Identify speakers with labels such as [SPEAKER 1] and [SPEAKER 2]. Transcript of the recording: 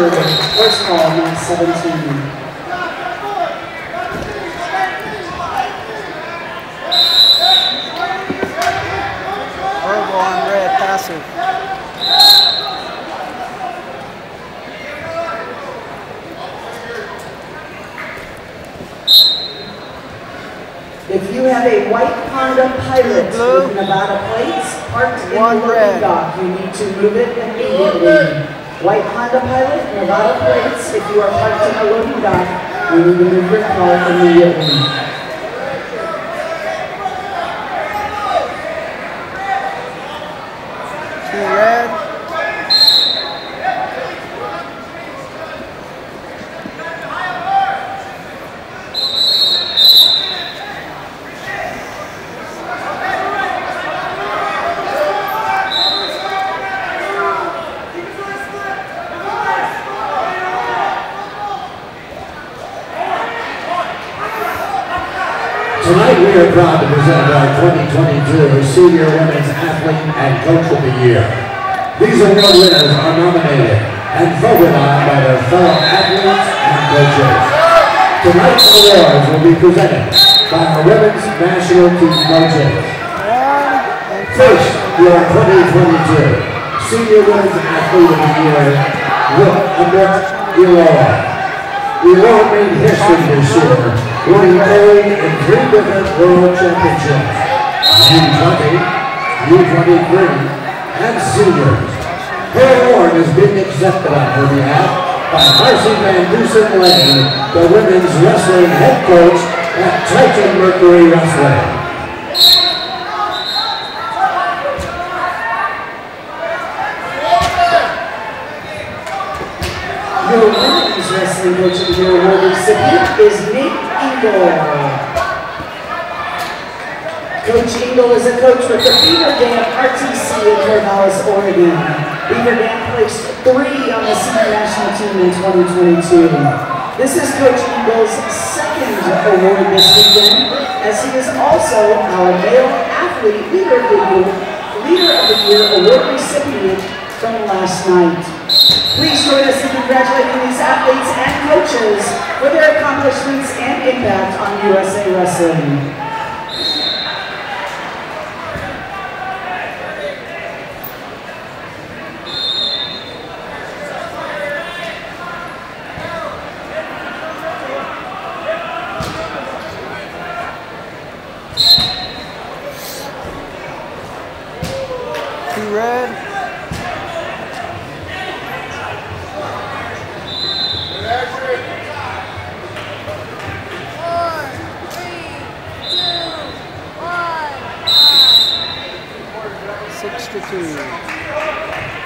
[SPEAKER 1] Third, first ball, number 17.
[SPEAKER 2] on red, passive.
[SPEAKER 1] If you have a white Honda Pilot
[SPEAKER 2] Blue.
[SPEAKER 1] with Nevada plates parked in the loading dock, you need to move it immediately. White Honda Pilot, Nevada plates, if you are parked in the loading dock, you need to move your car immediately.
[SPEAKER 3] Tonight, we are proud to present our 2022 Senior Women's Athlete and Coach of the Year. These award winners are nominated and voted on by their fellow athletes and coaches. Tonight's awards will be presented by our women's national team coaches. First, your 2022 Senior Women's Athlete of the Year, Brooke Amit Elor. Elor made history this year, winning gold in three different world championships, U20, U23, and seniors. Her award is being accepted on her behalf by Marcy Van Dusen Lane, the women's wrestling head coach at Titan Mercury Wrestling.
[SPEAKER 1] Your women's wrestling coach of the year award recipient is Nick Coach Engel is a coach with the Beaver Dam RTC in Corvallis, Oregon. Beaver Dam placed three on the senior national team in 2022. This is Coach Engel's second award this weekend, as he is also our male athlete leader of the year, leader of the year award recipient from last night. Please join us in congratulating these athletes and coaches for their accomplishments impact on USA Wrestling.
[SPEAKER 2] red. Six